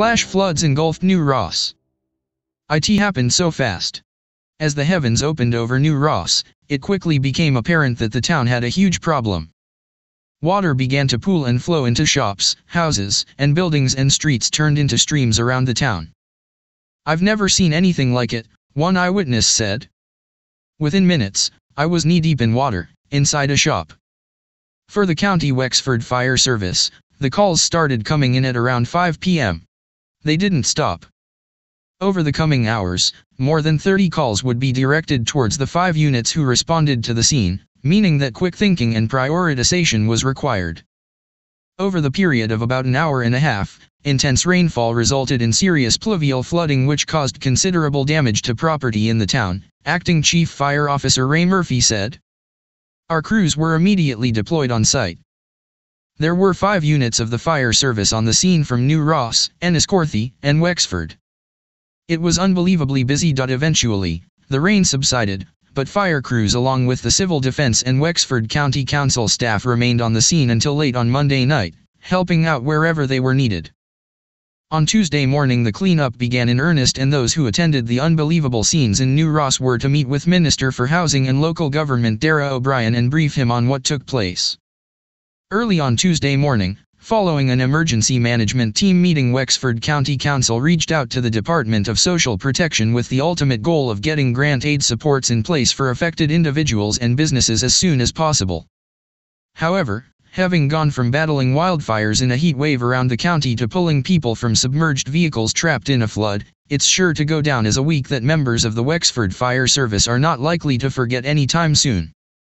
Flash floods engulfed New Ross. It happened so fast. As the heavens opened over New Ross, it quickly became apparent that the town had a huge problem. Water began to pool and flow into shops, houses, and buildings and streets turned into streams around the town. I've never seen anything like it, one eyewitness said. Within minutes, I was knee-deep in water, inside a shop. For the County Wexford Fire Service, the calls started coming in at around 5 p.m. They didn't stop. Over the coming hours, more than 30 calls would be directed towards the five units who responded to the scene, meaning that quick thinking and prioritization was required. Over the period of about an hour and a half, intense rainfall resulted in serious pluvial flooding which caused considerable damage to property in the town, Acting Chief Fire Officer Ray Murphy said. Our crews were immediately deployed on site. There were five units of the fire service on the scene from New Ross, Enniscorthy, and Wexford. It was unbelievably busy. Eventually, the rain subsided, but fire crews along with the Civil Defense and Wexford County Council staff remained on the scene until late on Monday night, helping out wherever they were needed. On Tuesday morning the cleanup began in earnest and those who attended the unbelievable scenes in New Ross were to meet with Minister for Housing and Local Government Darragh O'Brien and brief him on what took place. Early on Tuesday morning, Following an emergency management team meeting Wexford County Council reached out to the Department of Social Protection with the ultimate goal of getting grant aid supports in place for affected individuals and businesses as soon as possible. However, having gone from battling wildfires in a heat wave around the county to pulling people from submerged vehicles trapped in a flood, it's sure to go down as a week that members of the Wexford Fire Service are not likely to forget anytime soon.